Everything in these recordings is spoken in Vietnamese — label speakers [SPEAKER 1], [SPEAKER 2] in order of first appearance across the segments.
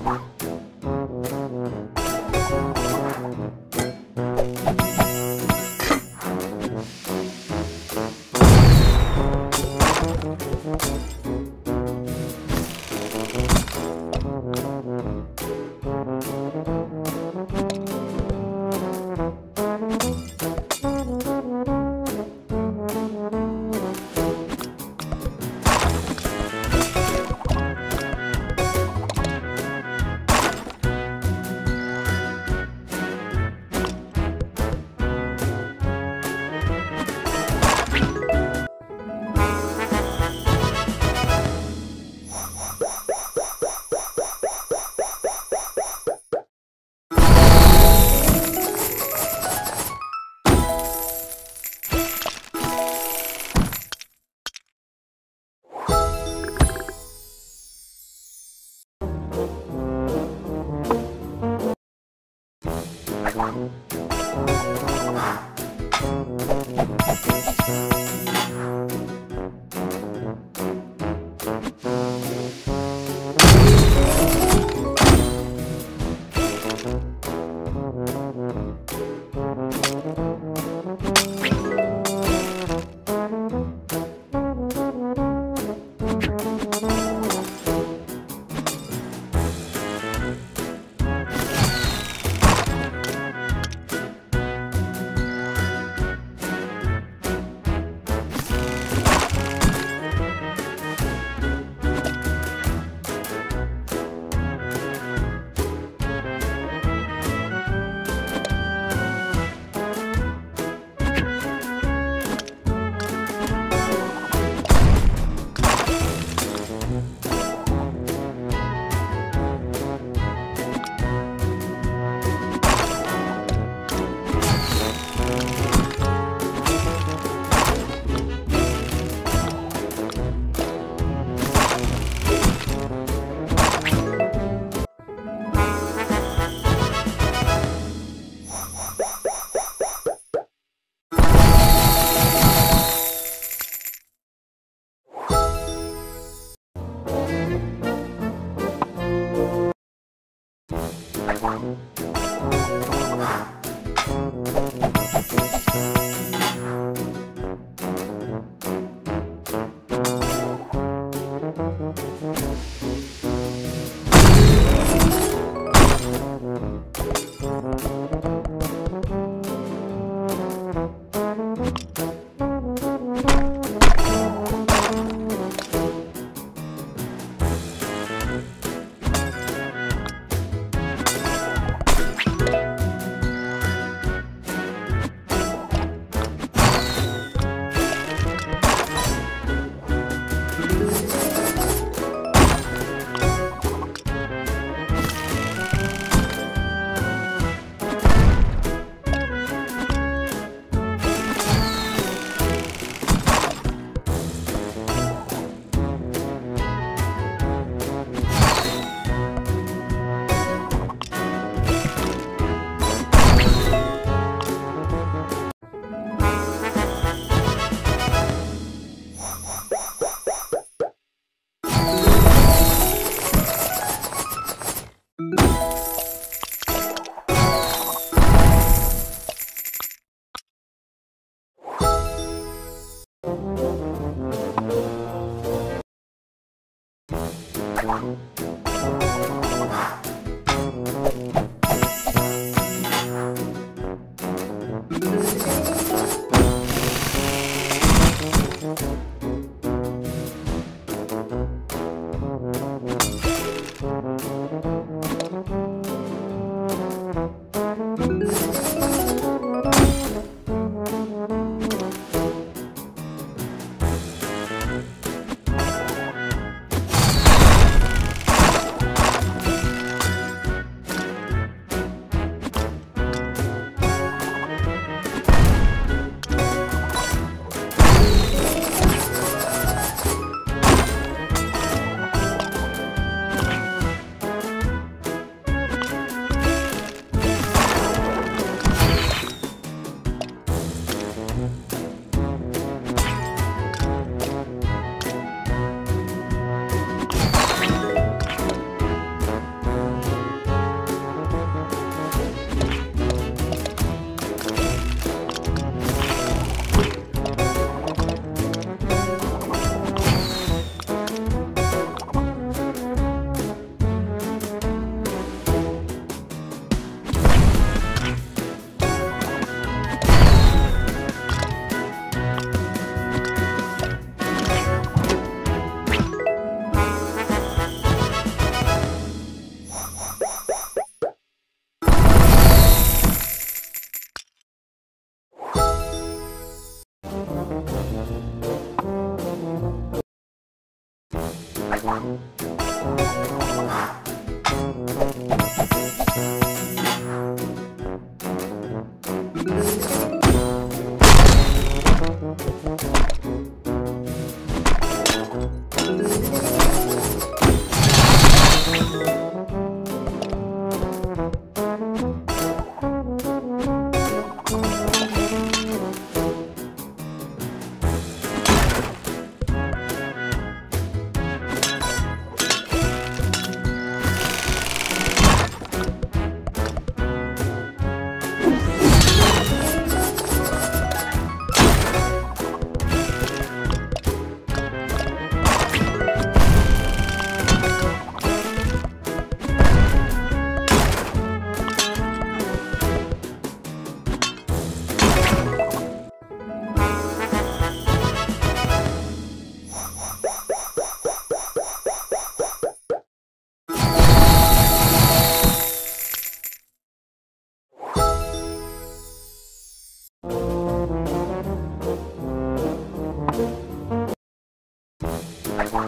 [SPEAKER 1] Bye. Thank you. Thank you. Ciao.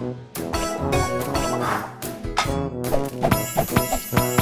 [SPEAKER 1] Thank you.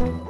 [SPEAKER 1] Thank you.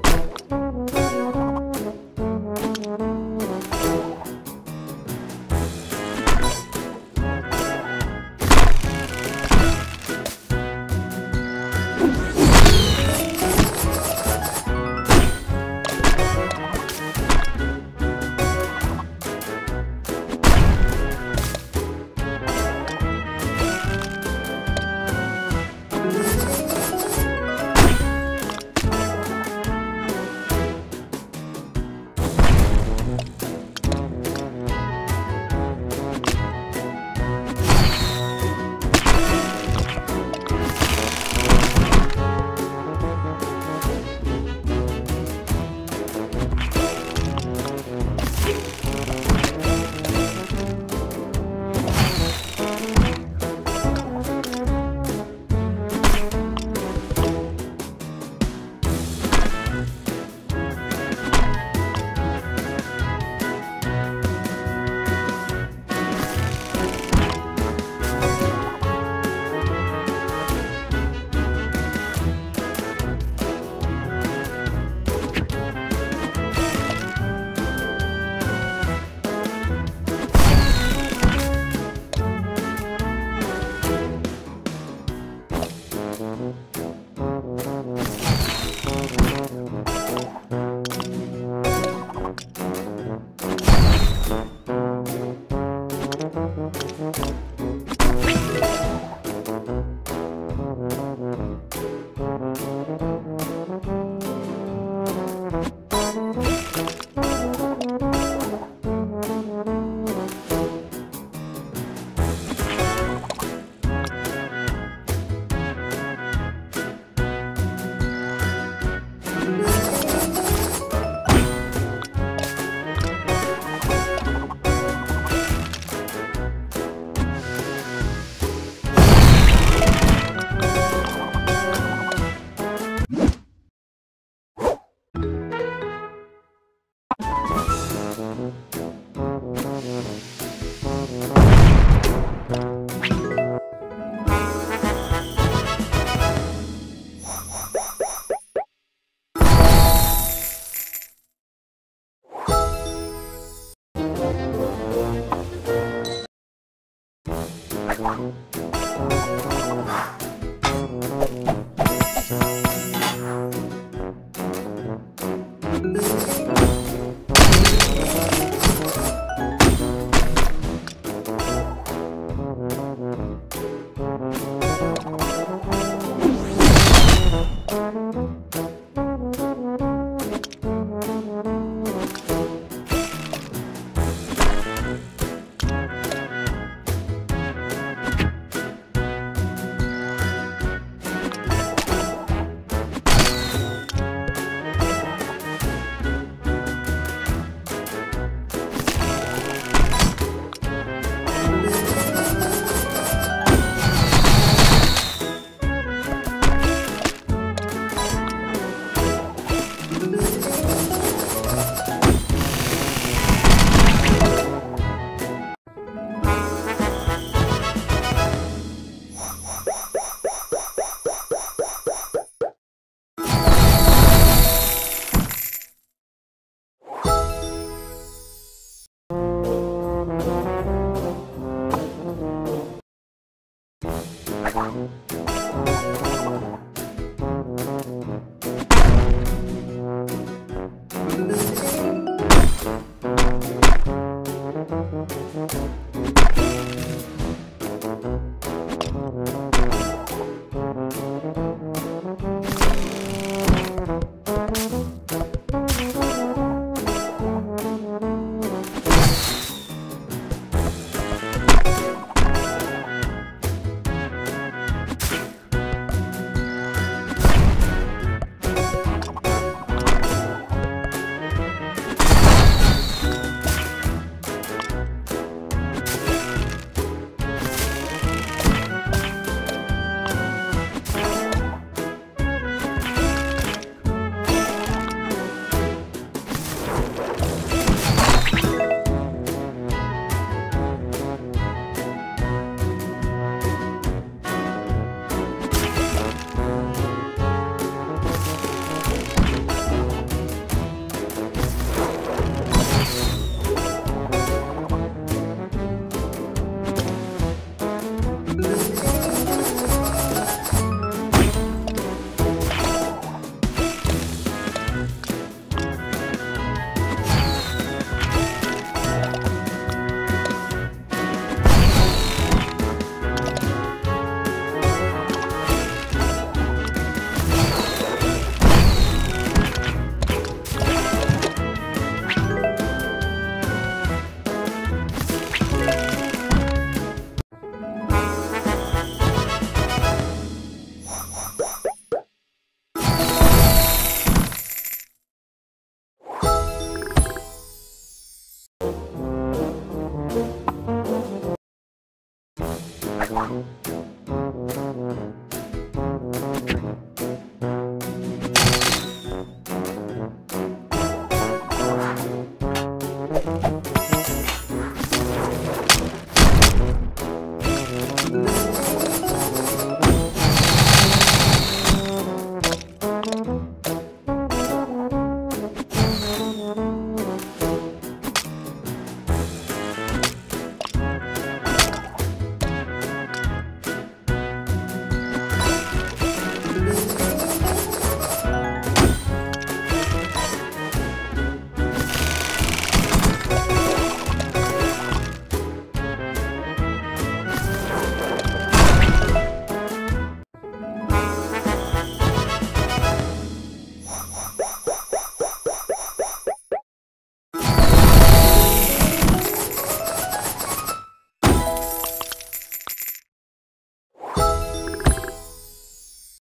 [SPEAKER 1] Thank you.